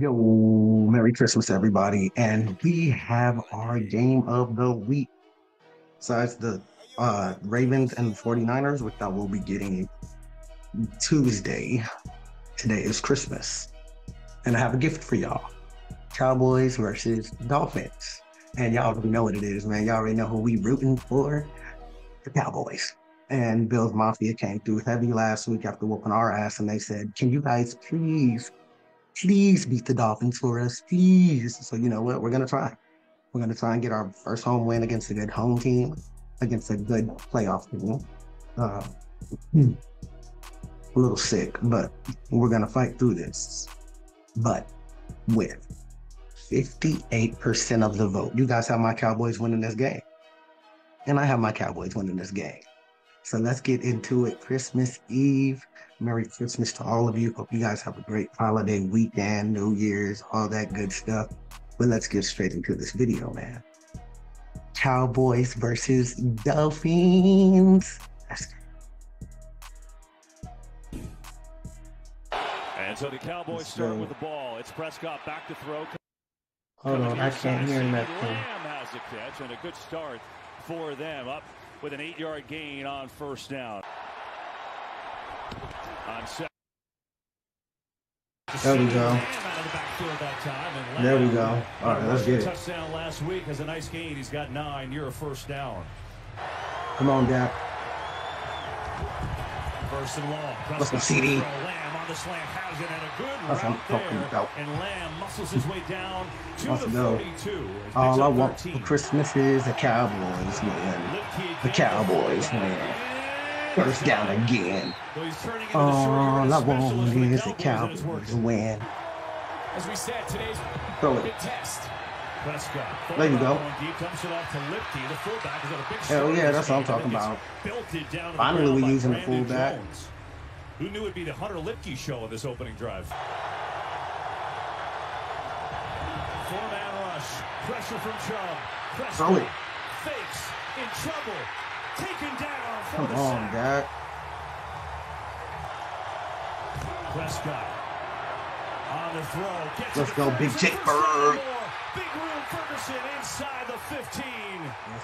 Yo, Merry Christmas, everybody. And we have our game of the week. Besides the uh, Ravens and 49ers, which I will be getting Tuesday. Today is Christmas. And I have a gift for y'all. Cowboys versus Dolphins. And y'all already know what it is, man. Y'all already know who we rooting for. The Cowboys. And Bills Mafia came through heavy last week after whooping our ass, and they said, Can you guys please please beat the Dolphins for us, please. So you know what? We're gonna try. We're gonna try and get our first home win against a good home team, against a good playoff team. Uh, a little sick, but we're gonna fight through this. But with 58% of the vote, you guys have my Cowboys winning this game. And I have my Cowboys winning this game. So let's get into it. Christmas Eve. Merry Christmas to all of you. Hope you guys have a great holiday weekend, New Year's, all that good stuff. But let's get straight into this video, man. Cowboys versus Dolphins. And so the Cowboys start with the ball. It's Prescott back to throw. Hold on, I can't hear nothing. Lamb has the catch and a good start for them. Up with an eight-yard gain on first down. On set. There we go. There we go. All right, let's get it. Touchdown last week has a nice gain. He's got nine. You're a first down. Come on, Dak. First and long. What's the CD? The has it and a good That's route there. About. And Lamb muscles his way down to Let's the go. 42. All I want for Christmas is a Cowboys win. The Cowboys win. First down again. All I want is the Cowboys win. As we said, today's Throw it. test. There you go. Hell yeah, that's what I'm talking about. Finally, we're using the fullback. Who knew it'd be the Hunter Luepke show of this opening drive? Four-man rush. Pressure from Chubb. Prescott fakes in trouble. Taken down for Come on, Dak. Prescott on the throw. Gets Let's go, Big Jake Bird. Big room Ferguson inside the 15. Yes.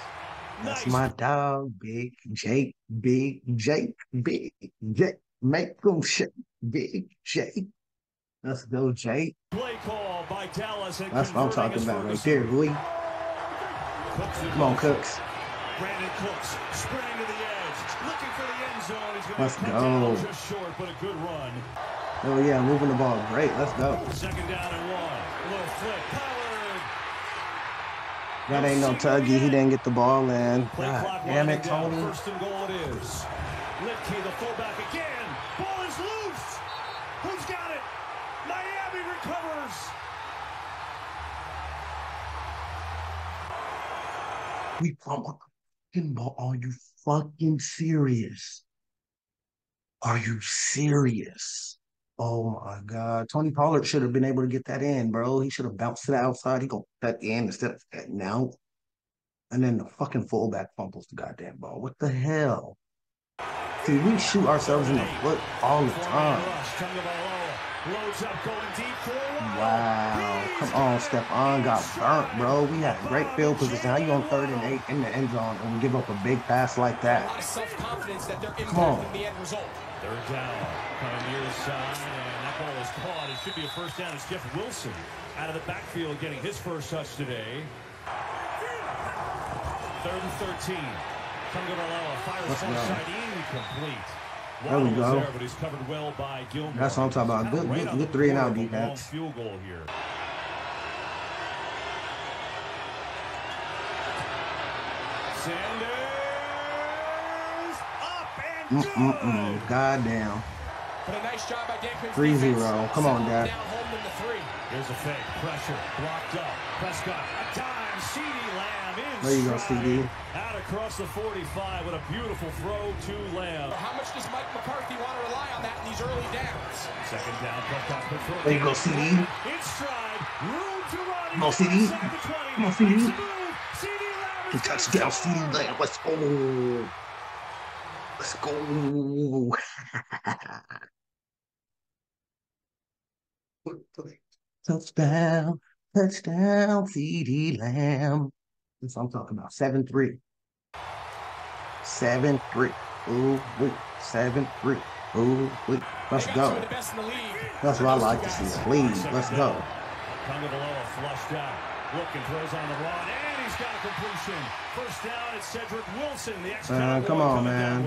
That's nice. my dog, Big Jake, Big Jake, Big Jake. Make them shake, big shake. Let's go, Jake. Play call by Dallas That's what I'm talking about right there, boy. Come on, Cooks. Brandin Cooks sprinting to the edge, looking for the end zone. He's Let's go. Just short, but a good run. Oh yeah, moving the ball. Great. Let's go. Second down and one. A little flip. That ain't no tuggy. He didn't get the ball in. God damn it, Tony. First and goal it is. Luepke, the fullback again. Ball is loose. Who's got it? Miami recovers. We fucking ball. Are you fucking serious? Are you serious? Oh my God. Tony Pollard should have been able to get that in, bro. He should have bounced it outside. He go that in instead of that now. And then the fucking fullback fumbles the goddamn ball. What the hell? See, we shoot ourselves in the foot all the time. Wow. Come on, Stefon got burnt, bro. We had great field position. How you on third and eight in the end zone and give up a big pass like that? Come on. Third down, coming near side, and that ball is caught. It should be a first down. It's Jeff Wilson out of the backfield getting his first touch today. Third and 13. Tagovailoa fires side incomplete. There we go. There, but he's covered well by Gilmore. That's what I'm talking about. Good, good, good three and out defense. Field goal here. Sanders up and mm -mm -mm. God damn. But a nice job by Dan 3-0. Come on, Dak. A fake. Pressure. Blocked up. Prescott. A dime. CeeDee Lamb in. There you go, CeeDee. Out across the 45. with a beautiful throw to Lamb. How much does Mike McCarthy want to rely on that in these early downs? Second down. Prescott. There you go, CeeDee. In stride. Room to run. Come on, CeeDee. Come on, CeeDee. The touchdown, CeeDee Lamb. Let's go. Let's go. what the Touchdown, touchdown, CeeDee Lamb. That's what I'm talking about. 7 3. 7 3. Ooh, wait. 7 3. Ooh, wait. Let's go. That's what I like to see. Please, let's go. Flushed out. Looking, throws on the run, and he's got a completion. First down, it's Cedric Wilson, the ex Man, uh, come on, man.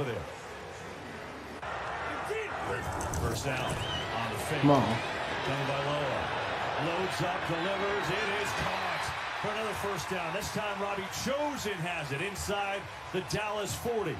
First down on the fake. Come on. Loads up, delivers. It is caught for another first down. This time, Robbie Chosen has it inside the Dallas 40.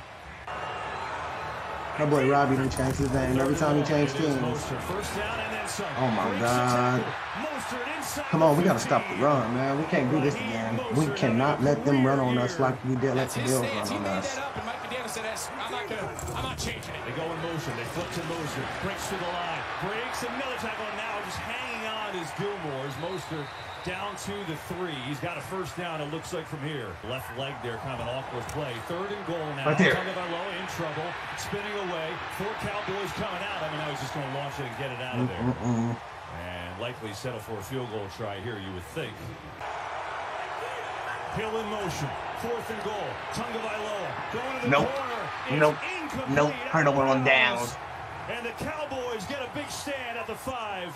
That boy Robbie done changed his name every time he changed teams. Mostert, first down and then some. Oh, my God. the tackle. Mostert inside Come on, we gotta stop the run, man. We can't do this again. We cannot let them run on us like we did let the his Bills run on us. that up, and Mike McDaniel said, "That's- I'm not gonna, I'm not changing it. They go in motion. They flip to Mostert. Breaks to the line. Breaks another tackle. and Now just hanging on is Gilmore. As Mostert down to the three. He's got a first down, it looks like, from here. Left leg there, kind of an awkward play. Third and goal now. Right there. Tagovailoa in trouble. Spinning away. Four Cowboys coming out. I mean, now he's just going to launch it and get it out of there. Mm-mm. And likely settle for a field goal try here, you would think. Hill in motion. Fourth and goal. Tagovailoa going to the Nope. corner. It's Nope. incomplete Nope. out Turn of over on down. And the Cowboys get a big stand at the five.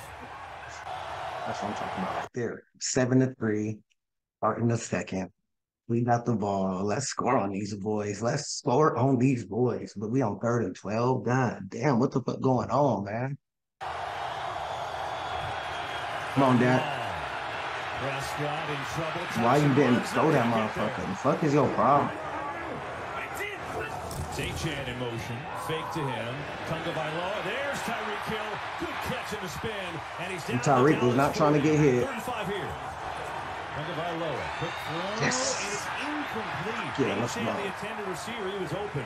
That's what I'm talking about right there. Seven to three. Starting the second. We got the ball. Let's score on these boys. Let's score on these boys. But we on third and twelve. God damn, what the fuck going on, man? Come on, Dak. Why you didn't throw that motherfucker? The fuck is your problem? Achane in motion. Fake to him. Tagovailoa. There's. Good catch in the spin. And he's down. And Tyreek was not trying to get hit. 35 here. Tagovailoa. Quick throw. Yes. And it's incomplete. Yeah, let's go. the intended receiver, he was open.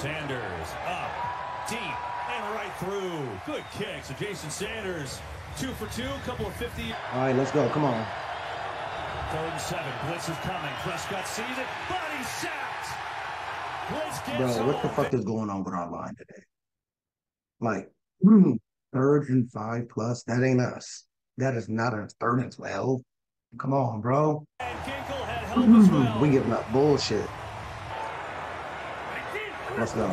Sanders up. Deep. And right through. Good kick. So Jason Sanders. Two for two. Couple of 50. All right, let's go. Come on. Third and seven. Blitz is coming. Prescott sees it. Body sacked. Blitz gets Bro, what the fuck is going on with our line today? Like, hmm, third and five plus, that ain't us. That is not a third and 12. Come on, bro. And Ginkle had help well. We giving up bullshit. Let's go.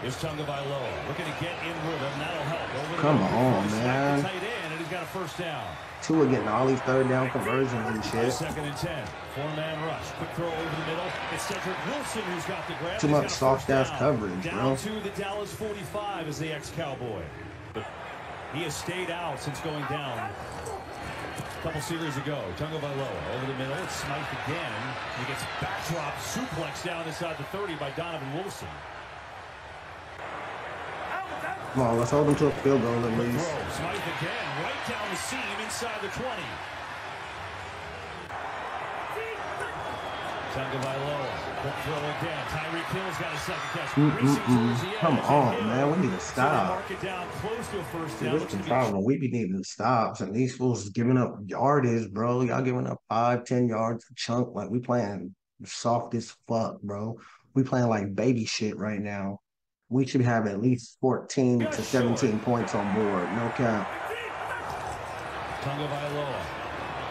Here's Tagovailoa looking to get in rhythm. That'll help. Over Come on, man. Tight end, and he's got a first down. Tua getting all these third down conversions and shit. Second and ten. Four-man rush. Quick throw over the middle. It's Cedric Wilson who's got the grab. Too much got a soft first ass coverage, Down bro. to the Dallas 45 as the ex-Cowboy. He has stayed out since going down a couple series ago. Tagovailoa over the middle. It's Smythe again. He gets backdrop suplex down inside the 30 by Donovan Wilson. Come on, let's hold them to a field goal at least. Smythe again, right down the seam inside the 20. Tagovailoa, quick throw again. Tyreek Hill's got a second catch. Mm, mm, mm. towards the edge. Come on, man, we need to stop. mark it down close to a first See, this is the problem. We be needing stops, and these fools is giving up yardage, bro. Y'all giving up five, ten yards a chunk. Like we playing soft as fuck, bro. We playing like baby shit right now. We should have at least fourteen to seventeen points on board. No cap. Tagovailoa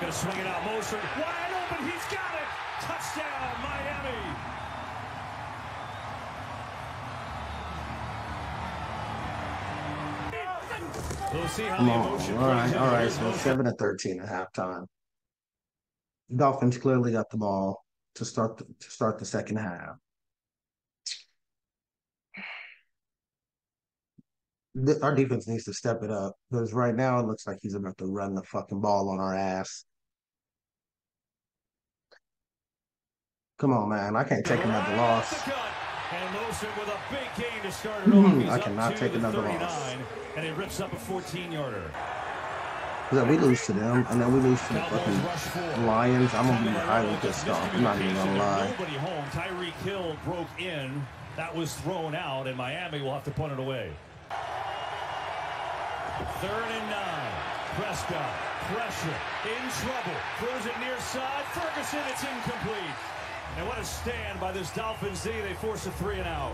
gonna swing it out. Mostert wide open. He's got it. Touchdown, Miami. We'll see how Come on. All right, all right. So seven to thirteen at halftime. Dolphins clearly got the ball to start the, to start the second half. Th- Our defense needs to step it up because right now it looks like he's about to run the fucking ball on our ass. Come on, man. I can't take another loss. off the cut. And Mostert with a big gain to start it hmm, off. He's I cannot take another 39, loss. And he rips up a 14-yarder. Because we lose to them and then we lose to the fucking. Lions. I'm gonna be highly pissed off. I'm not even gonna lie. Nobody home. Tyreek Hill broke in. That was thrown out, and Miami will have to punt it away. Third and nine. Prescott, pressure, in trouble. Throws it near side. Ferguson, it's incomplete. And what a stand by this Dolphins D. They force a three and out.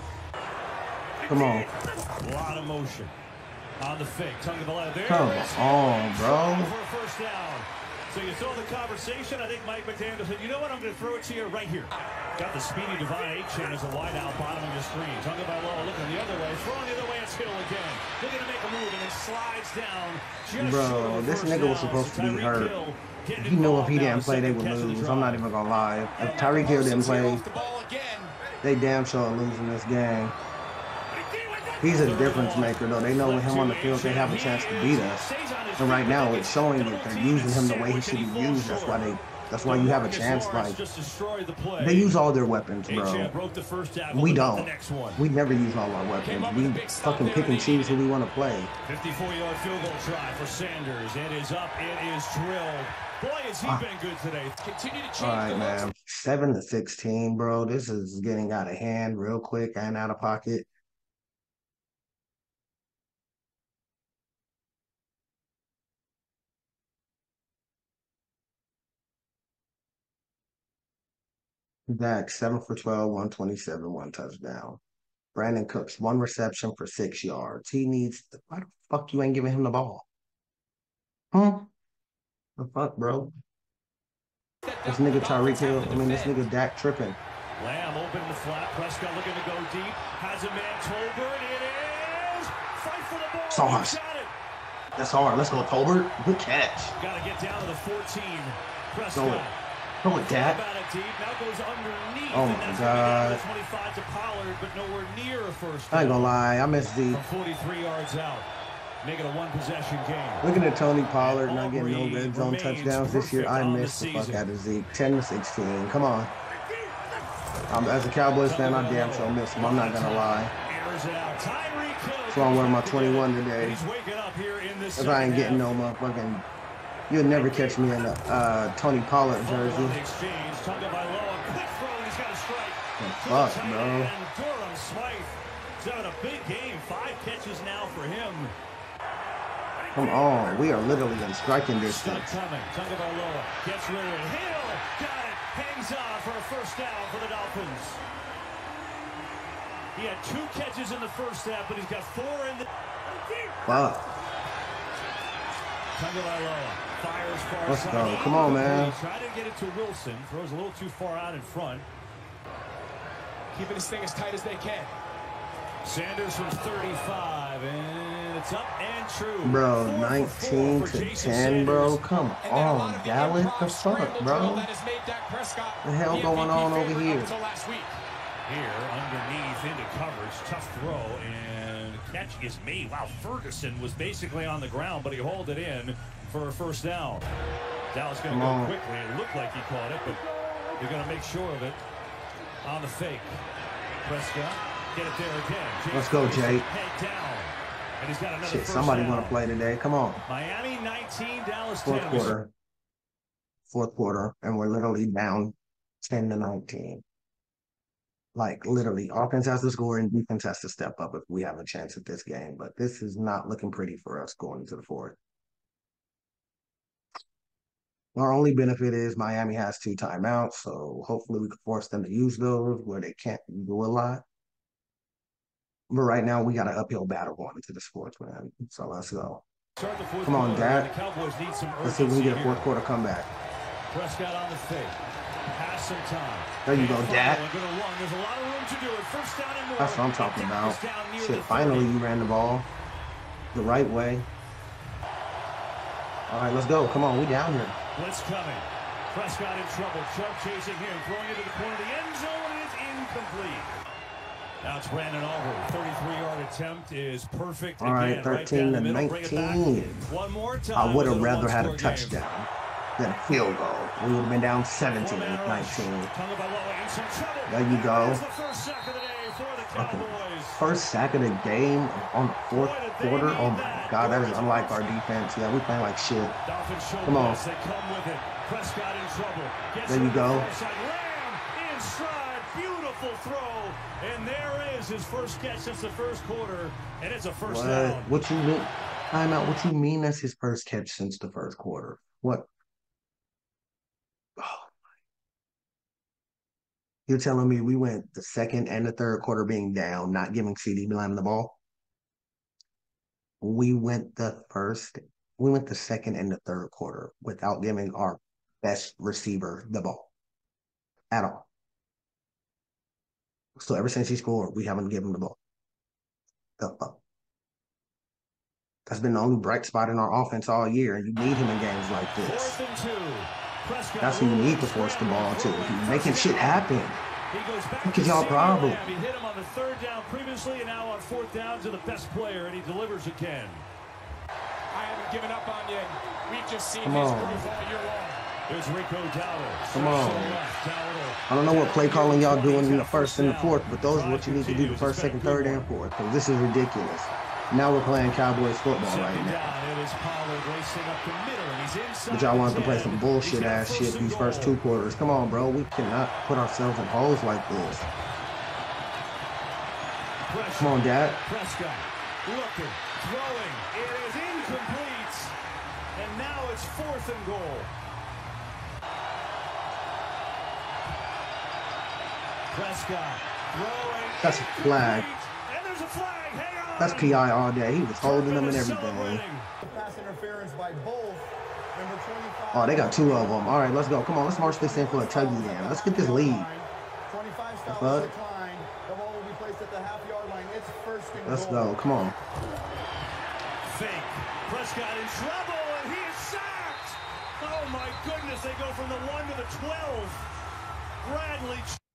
Come on. A lot of motion. On the fake, tongue of the left. There Come it is. on, bro. For first down. So you saw the conversation. I think Mike McDaniel said, you know what, I'm going to throw it to you right here. Got the speedy Devon Achane as a wide out bottom of the screen. Tagovailoa looking the other way. Throwing the other way, it's Hill again. Looking to make a move and then slides down. Bro, short of a this nigga was supposed to be hurt. You know if he didn't play, they would the lose. I'm not even gonna lie. If Tyreek Hill didn't play, off the ball again. they damn sure losing this game. He's a difference maker, though. They know with him on the field, they have a chance to beat us. And right now, it's showing that they're using him the way he should be used. That's why they. That's why you have a chance. Like they use all their weapons, bro. We don't. We never use all our weapons. We fucking pick and choose who we want to play. 54-yard field goal try for Sanders. It is up. It is drilled. Boy, has he Ah. been good today. Continue to change All right, man. Seven to sixteen, bro. This is getting out of hand real quick and out of pocket. Dak, seven for 12, 127, one touchdown. Brandin Cooks, one reception for six yards. He needs, why the fuck you ain't giving him the ball? Huh? The fuck, bro? This nigga Tyreek Hill, I mean, this nigga Dak tripping. Lamb open the flat. Prescott looking to go deep. Has a man. Tolbert. It is. Fight for the ball. Sauce. He's got it. That's hard. Let's go, Tolbert. Good catch. Got to get down to the 14. Go Prescott. Go with Thought Dak. about it deep. Now goes underneath. Oh, my that's gonna be down to God. 25 to Pollard, but nowhere near a first I ain't gonna lie. I miss Zeke. 43 yards out. Make it a one possession game. Looking at Tony Pollard not getting no red zone touchdowns this year, I on the the fuck out of Zeke. 10 to 16. Come on. Um, as a Cowboys fan, I damn sure miss him. I'm not gonna lie. Airs it out. Tyreek Hill That's why I'm wearing my 21 today. He's waking up here in this If I ain't getting no motherfucking. You'll never catch me in a uh, Tony Pollard jersey. on the exchange. Tagovailoa. Quick throw. and He's got a strike. The To the fuck, bro. Durham Smythe. Having a big game. Five catches now for him. Come on. We are literally in striking distance. coming. Tagovailoa. Gets rid of it. Hill. Got it. Hangs on for a first down for the Dolphins. He had two catches in the first half, but he's got four in the. Fuck. Far Let's side. go. Come on, man. Try to get it to Wilson. Throws a little too far out in front. Keeping this thing as tight as they can. Sanders from 35, and it's up and true. Bro, 19 to Jason 10, bro. Come And then a lot on, of the Dallas. improv The scramble fuck, bro? That has made Dak Prescott The hell going on over here? Until last week. Here, underneath, into coverage, tough throw, and catch is made. Wow, Ferguson was basically on the ground, but he hauled it in for a first down. Dallas going to go quickly. It looked like he caught it, but they're going to make sure of it on the fake. Prescott, get it there again. James Let's go, Jay. Head down. And he's got another Shit, somebody want to play today. Come on. Miami 19, Dallas Fourth We- quarter. Fourth quarter. And we're literally down 10 to 19. Like literally, offense has to score and defense has to step up if we have a chance at this game. But this is not looking pretty for us going into the fourth. Our only benefit is Miami has two timeouts, so hopefully we can force them to use those where they can't do a lot. But right now we got an uphill battle going into the fourth, man. So let's go. Start the fourth Come on, quarter, Dak. and The Cowboys need some Let's see if we can get a fourth quarter comeback. Prescott on the fake. Pass some time. There you go, And Dak. finally gonna run. There's a lot of room to do it. First down and more. That's what I'm talking about. is down near Shit, finally you ran the ball the right way. All right, let's go. Come on, we down here. Blitz coming. Prescott in trouble. Chubb chasing him. Throwing it to the corner of the end zone. It is incomplete. Now it's Brandon Aubrey. 33-yard attempt is perfect. All right, again, right 13 down the to middle. Bring 19. One more time. I would have rather had a game. touchdown than a field goal. We would have been down 17 Four-man rush. 19. Tagovailoa in some trouble. There you go. Fucking First sack of the game on the fourth quarter. Oh my God, that is unlike our defense. Yeah, we playing like shit. Come on. There you go. Beautiful throw. And there is his first catch since the first quarter. And it's a first What? down. What you mean? Time out. What you mean? That's his first catch since the first quarter. What? Oh. You're telling me we went the second and the third quarter being down, not giving CeeDee Lamb the ball? we went the first, we went the second and the third quarter without giving our best receiver the ball at all. So ever since he scored, we haven't given him the ball. The fuck? That's been the only bright spot in our offense all year, and you need him in games like this. That's who you need to force the ball to. Making shit happen. Look at y'all problem. He hit him on the third down previously, and now on fourth down to the best player, and he delivers again. I haven't given up on you. We've just seen Come his on. groove all year long. Here's Rico Dowdle. Come on. I don't know what play calling y'all doing in the first and the fourth, but those are what you need to do the first, second, third, and fourth. Because this is ridiculous. Now we're playing Cowboys football right now. down. It is racing up the middle, and he's inside. But y'all wanted to play some bullshit ass shit these first two quarters. Come on, bro. We cannot put ourselves in holes like this. Pressure. Come on, Dak. Prescott looking, throwing. It is incomplete. And now it's fourth and goal. Prescott throwing. That's a flag. And there's a flag. On. That's PI all day. He was holding them and everything. celebrating. Pass interference by both. Number 25. Oh, they got two of them. All right, let's go. Come on, let's march this in for a tuggy then. Let's get this lead. 25 fuck? stops decline. The ball will be placed at the half yard line. It's first and Let's go. Come on. Fake. Prescott in trouble, and he is sacked. Oh my goodness! They go from the one to the twelve. Bradley.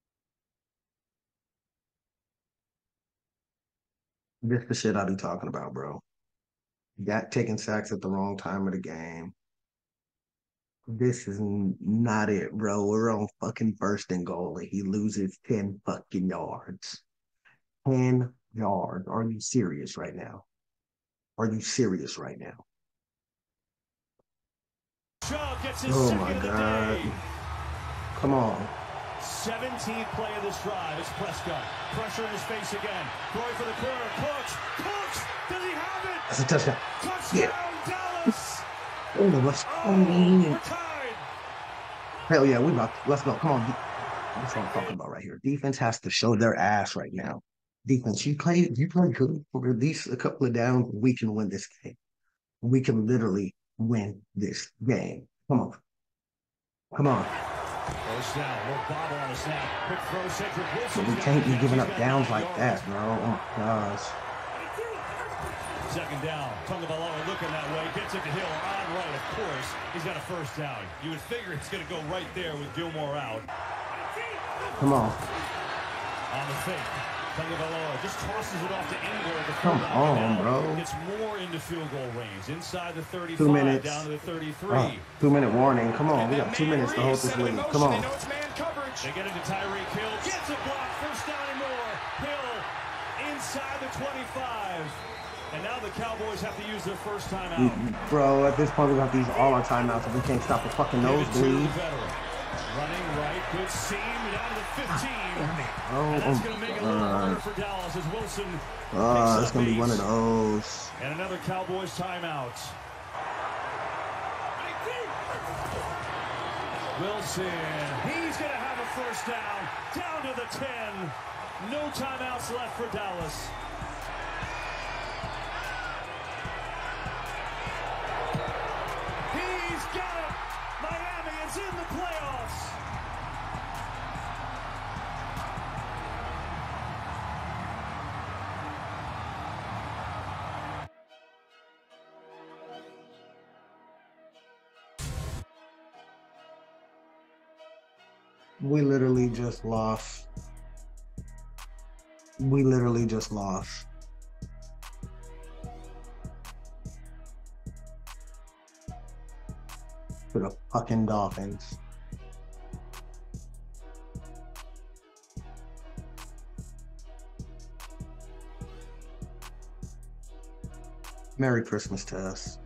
This the shit I be talking about, bro. Got taking sacks at the wrong time of the game. This is not it, bro. We're on fucking first and goal, and he loses 10 fucking yards. 10 yards. Are you serious right now? Are you serious right now? Oh my God. Come on. 17th play of this drive. It's Prescott. Pressure in his face again. Throwing for the corner. Cooks. Cooks. Does he have it? That's a touchdown. Touchdown, Yeah. Dallas. Oh, let's Oh. Hell yeah, we about to, let's go. Come on. That's what I'm talking about right here. Defense has to show their ass right now. Defense, you play you play good for at least a couple of downs. We can win this game. We can literally win this game. Come on. Come on. First down. Little bobble on the snap. Quick throw. Cedric Wilson. But we can't be giving up downs like that, bro. Oh my gosh. Second down. Tagovailoa looking that way. Gets it to Hill on right. Of course, he's got a first down. You would figure it's going to go right there with Gilmore out Come on. on the fake. Tagovailoa just tosses it off to Engler. Come on, bro. Gets more into field goal range. Inside the 35, Two minutes. down to the 33. Oh, two minute warning. Come on. We got two minutes to hold this lead. Come They on. know it's man coverage. They get it to Tyreek Hill. Gets a block. First down and more. Hill inside the 25. And now the Cowboys have to use their first timeout. Bro, at this point we got to use all our timeouts if we can't stop the fucking Give to the nosebleed. Running right, good seam down to the 15. Oh, and that's oh going to make it a little harder for Dallas as Wilson Ah, picks it's gonna be one of those. And another Cowboys timeout. Wilson, he's going to have a first down, down to the 10. No timeouts left for Dallas. We literally just lost. We literally just lost. To the fucking Dolphins. Merry Christmas to us.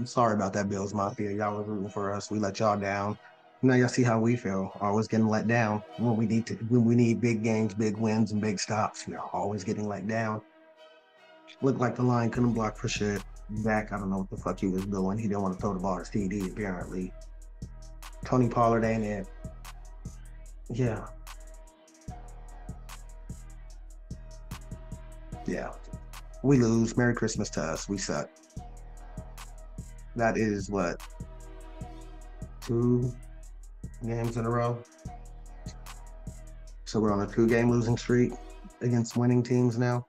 I'm sorry about that, Bills Mafia. Y'all was rooting for us. We let y'all down. Now y'all see how we feel. Always getting let down when we need to. When we need big games, big wins, and big stops. We're always getting let down. Looked like the line couldn't block for shit. Zach, I don't know what the fuck he was doing. He didn't want to throw the ball to CeeDee apparently. Tony Pollard ain't it. Yeah. Yeah. We lose. Merry Christmas to us. We suck. That is what? Two games in a row. So we're on a two game losing streak against winning teams now.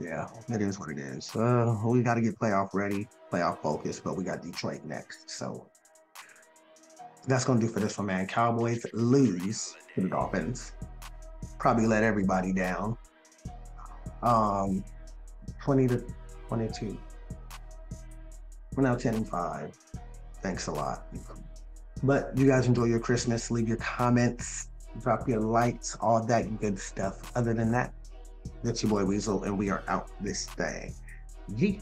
Yeah, it is what it is. Uh, we got to get playoff ready, playoff focused, but we got Detroit next. So that's going to do for this one, man. Cowboys lose to the Dolphins. Probably let everybody down. Um, 20 to 22. We're now 10 and 5. Thanks a lot. But you guys enjoy your Christmas. Leave your comments, drop your likes, all that good stuff. Other than that, that's your boy Weasel, and we are out this day. Yee.